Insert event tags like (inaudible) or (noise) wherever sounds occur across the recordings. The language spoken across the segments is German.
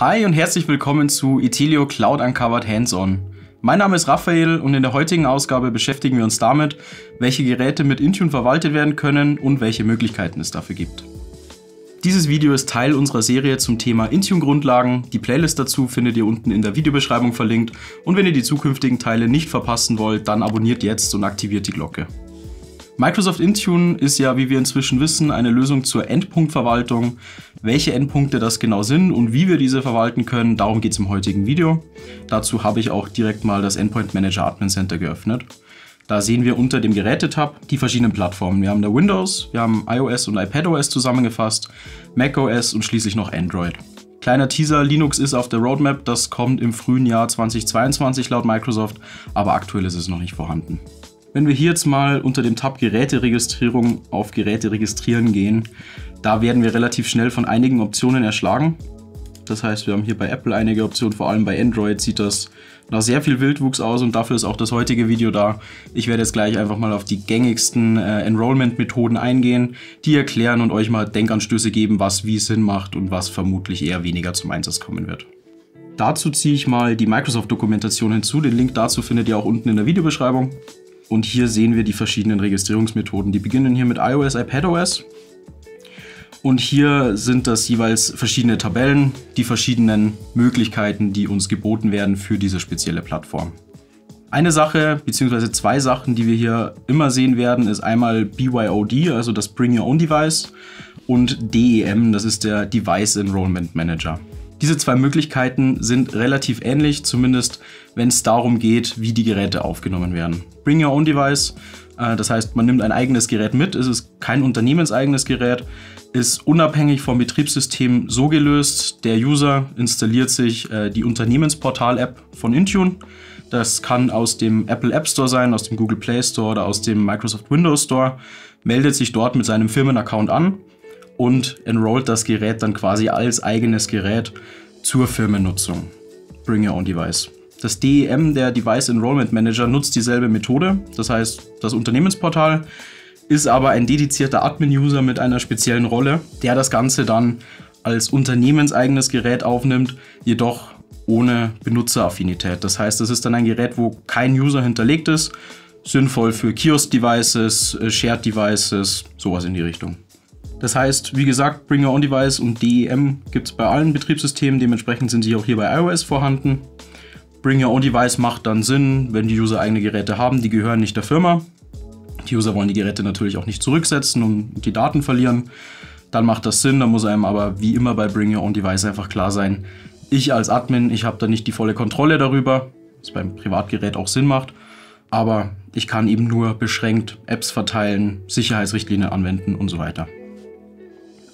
Hi und herzlich willkommen zu Itelio Cloud Uncovered Hands-On. Mein Name ist Raphael und in der heutigen Ausgabe beschäftigen wir uns damit, welche Geräte mit Intune verwaltet werden können und welche Möglichkeiten es dafür gibt. Dieses Video ist Teil unserer Serie zum Thema Intune-Grundlagen. Die Playlist dazu findet ihr unten in der Videobeschreibung verlinkt und wenn ihr die zukünftigen Teile nicht verpassen wollt, dann abonniert jetzt und aktiviert die Glocke. Microsoft Intune ist ja, wie wir inzwischen wissen, eine Lösung zur Endpunktverwaltung. Welche Endpunkte das genau sind und wie wir diese verwalten können, darum geht es im heutigen Video. Dazu habe ich auch direkt mal das Endpoint Manager Admin Center geöffnet. Da sehen wir unter dem Gerätetab die verschiedenen Plattformen. Wir haben da Windows, wir haben iOS und iPadOS zusammengefasst, macOS und schließlich noch Android. Kleiner Teaser, Linux ist auf der Roadmap, das kommt im frühen Jahr 2022 laut Microsoft, aber aktuell ist es noch nicht vorhanden. Wenn wir hier jetzt mal unter dem Tab Geräteregistrierung auf Geräte registrieren gehen, da werden wir relativ schnell von einigen Optionen erschlagen. Das heißt, wir haben hier bei Apple einige Optionen, vor allem bei Android sieht das nach sehr viel Wildwuchs aus und dafür ist auch das heutige Video da. Ich werde jetzt gleich einfach mal auf die gängigsten äh, Enrollment-Methoden eingehen, die erklären und euch mal Denkanstöße geben, was wie Sinn macht und was vermutlich eher weniger zum Einsatz kommen wird. Dazu ziehe ich mal die Microsoft-Dokumentation hinzu. Den Link dazu findet ihr auch unten in der Videobeschreibung. Und hier sehen wir die verschiedenen Registrierungsmethoden. Die beginnen hier mit iOS, iPadOS. Und hier sind das jeweils verschiedene Tabellen, die verschiedenen Möglichkeiten, die uns geboten werden für diese spezielle Plattform. Eine Sache, beziehungsweise zwei Sachen, die wir hier immer sehen werden, ist einmal BYOD, also das Bring Your Own Device, und DEM, das ist der Device Enrollment Manager. Diese zwei Möglichkeiten sind relativ ähnlich, zumindest wenn es darum geht, wie die Geräte aufgenommen werden. Bring Your Own Device, äh, das heißt, man nimmt ein eigenes Gerät mit, es ist kein unternehmenseigenes Gerät, ist unabhängig vom Betriebssystem so gelöst, der User installiert sich äh, die Unternehmensportal-App von Intune. Das kann aus dem Apple App Store sein, aus dem Google Play Store oder aus dem Microsoft Windows Store, meldet sich dort mit seinem Firmenaccount an und enrollt das Gerät dann quasi als eigenes Gerät zur Firmennutzung. Bring Your Own Device. Das DEM, der Device Enrollment Manager, nutzt dieselbe Methode. Das heißt, das Unternehmensportal ist aber ein dedizierter Admin-User mit einer speziellen Rolle, der das Ganze dann als unternehmenseigenes Gerät aufnimmt, jedoch ohne Benutzeraffinität. Das heißt, es ist dann ein Gerät, wo kein User hinterlegt ist, sinnvoll für Kiosk-Devices, äh, Shared-Devices, sowas in die Richtung. Das heißt, wie gesagt, Bring Your Own Device und DEM gibt es bei allen Betriebssystemen, dementsprechend sind sie auch hier bei iOS vorhanden. Bring Your Own Device macht dann Sinn, wenn die User eigene Geräte haben, die gehören nicht der Firma. Die User wollen die Geräte natürlich auch nicht zurücksetzen und die Daten verlieren. Dann macht das Sinn, da muss einem aber wie immer bei Bring Your Own Device einfach klar sein, ich als Admin, ich habe da nicht die volle Kontrolle darüber, was beim Privatgerät auch Sinn macht, aber ich kann eben nur beschränkt Apps verteilen, Sicherheitsrichtlinien anwenden und so weiter.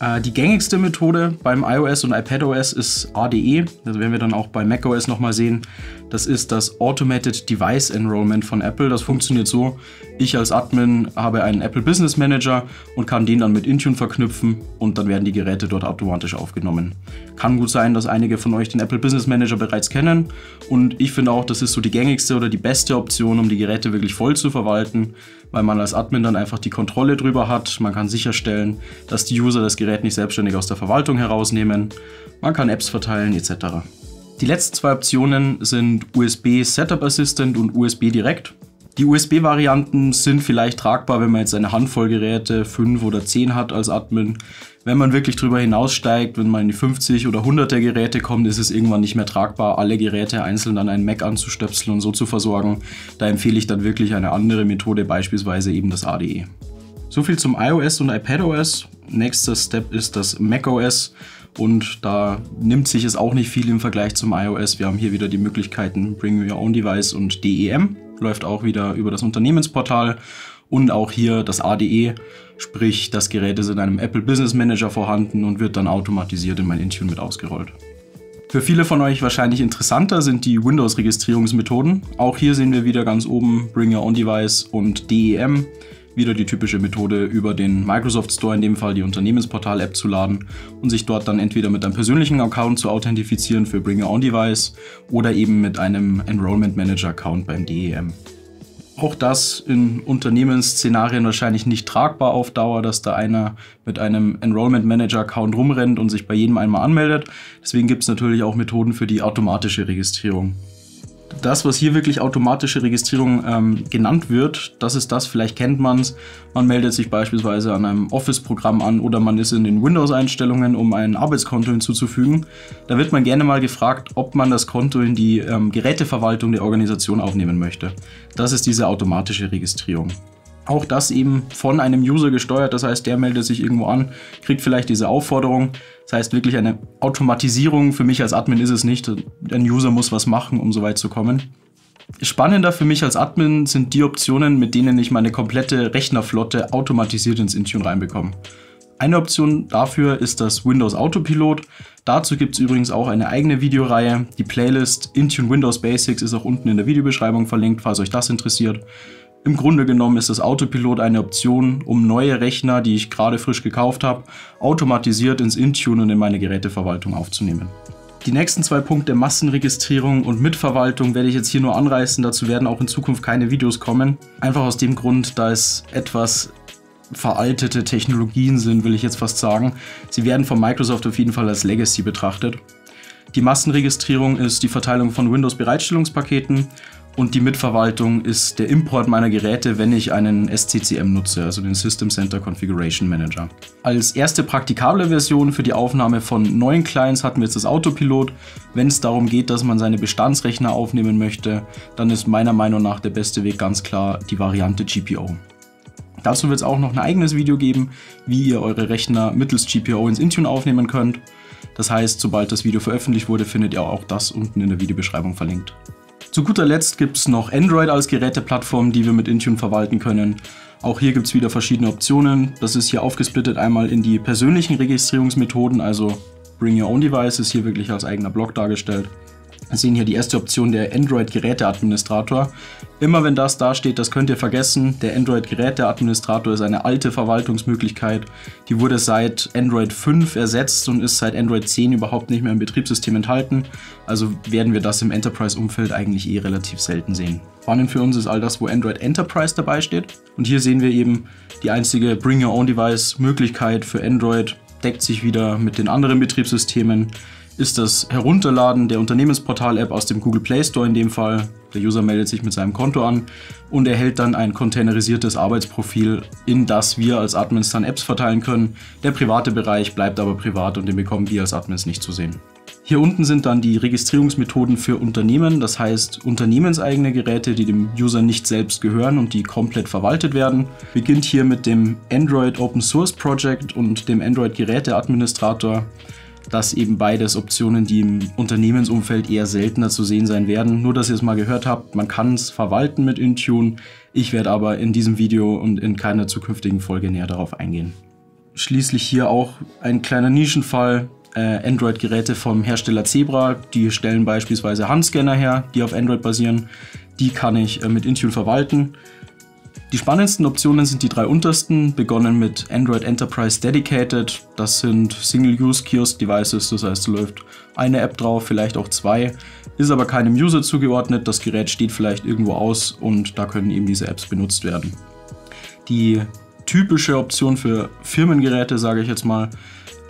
Äh, die gängigste Methode beim iOS und iPadOS ist ADE. Das werden wir dann auch bei macOS nochmal sehen. Das ist das Automated Device Enrollment von Apple. Das funktioniert so, ich als Admin habe einen Apple Business Manager und kann den dann mit Intune verknüpfen und dann werden die Geräte dort automatisch aufgenommen. Kann gut sein, dass einige von euch den Apple Business Manager bereits kennen und ich finde auch, das ist so die gängigste oder die beste Option, um die Geräte wirklich voll zu verwalten, weil man als Admin dann einfach die Kontrolle drüber hat. Man kann sicherstellen, dass die User das Gerät nicht selbstständig aus der Verwaltung herausnehmen. Man kann Apps verteilen etc. Die letzten zwei Optionen sind USB Setup Assistant und USB Direct. Die USB-Varianten sind vielleicht tragbar, wenn man jetzt eine Handvoll Geräte, fünf oder zehn hat als Admin. Wenn man wirklich darüber hinaussteigt, wenn man in die 50 oder 100 der Geräte kommt, ist es irgendwann nicht mehr tragbar, alle Geräte einzeln an einen Mac anzustöpseln und so zu versorgen. Da empfehle ich dann wirklich eine andere Methode, beispielsweise eben das ADE. So viel zum iOS und iPadOS. Nächster Step ist das macOS. Und da nimmt sich es auch nicht viel im Vergleich zum iOS. Wir haben hier wieder die Möglichkeiten Bring Your Own Device und DEM. Läuft auch wieder über das Unternehmensportal. Und auch hier das ADE, sprich das Gerät ist in einem Apple Business Manager vorhanden und wird dann automatisiert in mein Intune mit ausgerollt. Für viele von euch wahrscheinlich interessanter sind die Windows-Registrierungsmethoden. Auch hier sehen wir wieder ganz oben Bring Your Own Device und DEM wieder die typische Methode, über den Microsoft Store in dem Fall die Unternehmensportal-App zu laden und sich dort dann entweder mit einem persönlichen Account zu authentifizieren für Bring Your Own Device oder eben mit einem Enrollment Manager Account beim DEM. Auch das in Unternehmensszenarien wahrscheinlich nicht tragbar auf Dauer, dass da einer mit einem Enrollment Manager Account rumrennt und sich bei jedem einmal anmeldet. Deswegen gibt es natürlich auch Methoden für die automatische Registrierung das, was hier wirklich automatische Registrierung ähm, genannt wird, das ist das, vielleicht kennt man es. Man meldet sich beispielsweise an einem Office-Programm an oder man ist in den Windows-Einstellungen, um ein Arbeitskonto hinzuzufügen. Da wird man gerne mal gefragt, ob man das Konto in die ähm, Geräteverwaltung der Organisation aufnehmen möchte. Das ist diese automatische Registrierung. Auch das eben von einem User gesteuert, das heißt, der meldet sich irgendwo an, kriegt vielleicht diese Aufforderung. Das heißt wirklich eine Automatisierung. Für mich als Admin ist es nicht. Ein User muss was machen, um so weit zu kommen. Spannender für mich als Admin sind die Optionen, mit denen ich meine komplette Rechnerflotte automatisiert ins Intune reinbekomme. Eine Option dafür ist das Windows Autopilot. Dazu gibt es übrigens auch eine eigene Videoreihe. Die Playlist Intune Windows Basics ist auch unten in der Videobeschreibung verlinkt, falls euch das interessiert. Im Grunde genommen ist das Autopilot eine Option, um neue Rechner, die ich gerade frisch gekauft habe, automatisiert ins Intune und in meine Geräteverwaltung aufzunehmen. Die nächsten zwei Punkte Massenregistrierung und Mitverwaltung werde ich jetzt hier nur anreißen. Dazu werden auch in Zukunft keine Videos kommen. Einfach aus dem Grund, da es etwas veraltete Technologien sind, will ich jetzt fast sagen. Sie werden von Microsoft auf jeden Fall als Legacy betrachtet. Die Massenregistrierung ist die Verteilung von Windows-Bereitstellungspaketen und die Mitverwaltung ist der Import meiner Geräte, wenn ich einen SCCM nutze, also den System Center Configuration Manager. Als erste praktikable Version für die Aufnahme von neuen Clients hatten wir jetzt das Autopilot. Wenn es darum geht, dass man seine Bestandsrechner aufnehmen möchte, dann ist meiner Meinung nach der beste Weg ganz klar die Variante GPO. Dazu wird es auch noch ein eigenes Video geben, wie ihr eure Rechner mittels GPO ins Intune aufnehmen könnt. Das heißt, sobald das Video veröffentlicht wurde, findet ihr auch das unten in der Videobeschreibung verlinkt. Zu guter Letzt gibt es noch Android als Geräteplattform, die wir mit Intune verwalten können. Auch hier gibt es wieder verschiedene Optionen. Das ist hier aufgesplittet einmal in die persönlichen Registrierungsmethoden, also Bring Your Own Device ist hier wirklich als eigener Block dargestellt. Wir sehen hier die erste Option der Android-Geräteadministrator. Immer wenn das da steht, das könnt ihr vergessen. Der Android-Geräteadministrator ist eine alte Verwaltungsmöglichkeit. Die wurde seit Android 5 ersetzt und ist seit Android 10 überhaupt nicht mehr im Betriebssystem enthalten. Also werden wir das im Enterprise-Umfeld eigentlich eh relativ selten sehen. Spannend für uns ist all das, wo Android Enterprise dabei steht. Und hier sehen wir eben die einzige Bring Your Own Device Möglichkeit für Android. Deckt sich wieder mit den anderen Betriebssystemen ist das Herunterladen der Unternehmensportal-App aus dem Google Play Store in dem Fall. Der User meldet sich mit seinem Konto an und erhält dann ein containerisiertes Arbeitsprofil, in das wir als Admins dann Apps verteilen können. Der private Bereich bleibt aber privat und den bekommen wir als Admins nicht zu sehen. Hier unten sind dann die Registrierungsmethoden für Unternehmen, das heißt unternehmenseigene Geräte, die dem User nicht selbst gehören und die komplett verwaltet werden. Beginnt hier mit dem Android Open Source Project und dem Android Geräteadministrator das eben beides Optionen, die im Unternehmensumfeld eher seltener zu sehen sein werden. Nur, dass ihr es mal gehört habt, man kann es verwalten mit Intune. Ich werde aber in diesem Video und in keiner zukünftigen Folge näher darauf eingehen. Schließlich hier auch ein kleiner Nischenfall. Äh, Android-Geräte vom Hersteller Zebra, die stellen beispielsweise Handscanner her, die auf Android basieren. Die kann ich äh, mit Intune verwalten. Die spannendsten Optionen sind die drei untersten, begonnen mit Android Enterprise Dedicated. Das sind Single-Use-Kiosk-Devices, das heißt, läuft eine App drauf, vielleicht auch zwei, ist aber keinem User zugeordnet. Das Gerät steht vielleicht irgendwo aus und da können eben diese Apps benutzt werden. Die typische Option für Firmengeräte, sage ich jetzt mal,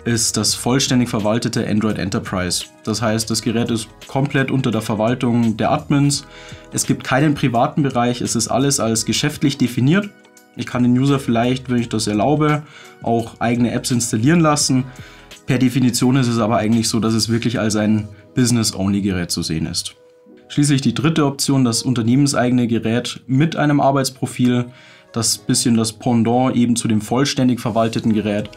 ist das vollständig verwaltete Android Enterprise. Das heißt, das Gerät ist komplett unter der Verwaltung der Admins. Es gibt keinen privaten Bereich, es ist alles als geschäftlich definiert. Ich kann den User vielleicht, wenn ich das erlaube, auch eigene Apps installieren lassen. Per Definition ist es aber eigentlich so, dass es wirklich als ein Business-Only-Gerät zu sehen ist. Schließlich die dritte Option, das unternehmenseigene Gerät mit einem Arbeitsprofil, das bisschen das Pendant eben zu dem vollständig verwalteten Gerät.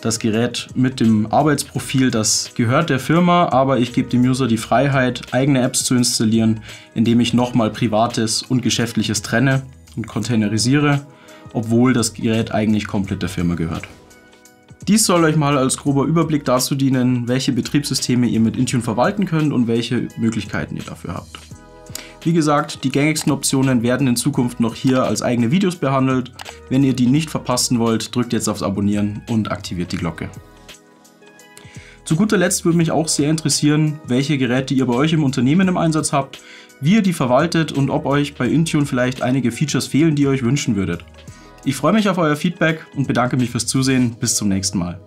Das Gerät mit dem Arbeitsprofil, das gehört der Firma, aber ich gebe dem User die Freiheit, eigene Apps zu installieren, indem ich nochmal Privates und Geschäftliches trenne und containerisiere, obwohl das Gerät eigentlich komplett der Firma gehört. Dies soll euch mal als grober Überblick dazu dienen, welche Betriebssysteme ihr mit Intune verwalten könnt und welche Möglichkeiten ihr dafür habt. Wie gesagt, die gängigsten Optionen werden in Zukunft noch hier als eigene Videos behandelt. Wenn ihr die nicht verpassen wollt, drückt jetzt aufs Abonnieren und aktiviert die Glocke. Zu guter Letzt würde mich auch sehr interessieren, welche Geräte ihr bei euch im Unternehmen im Einsatz habt, wie ihr die verwaltet und ob euch bei Intune vielleicht einige Features fehlen, die ihr euch wünschen würdet. Ich freue mich auf euer Feedback und bedanke mich fürs Zusehen. Bis zum nächsten Mal.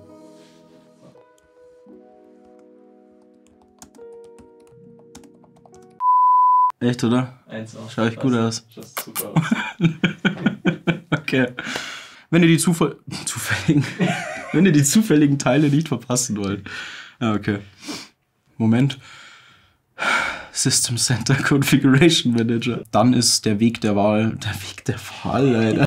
Echt, oder? Eins auch. Schau ich gut aus. Schaut super aus. (laughs) Okay. Wenn ihr die Zufall (laughs) zufälligen, (laughs) wenn ihr die zufälligen Teile nicht verpassen wollt. Ja, okay. Moment. System Center Configuration Manager. Dann ist der Weg der Wahl, der Weg der Wahl, Alter.